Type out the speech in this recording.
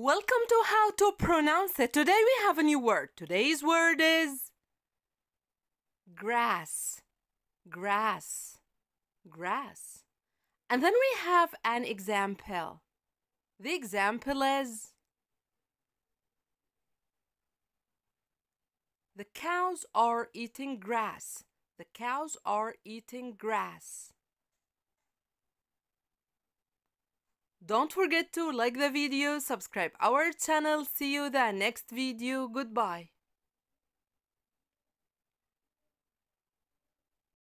Welcome to How to Pronounce It. Today we have a new word. Today's word is grass. Grass. Grass. And then we have an example. The example is The cows are eating grass. The cows are eating grass. Don't forget to like the video, subscribe our channel. See you the next video. Goodbye.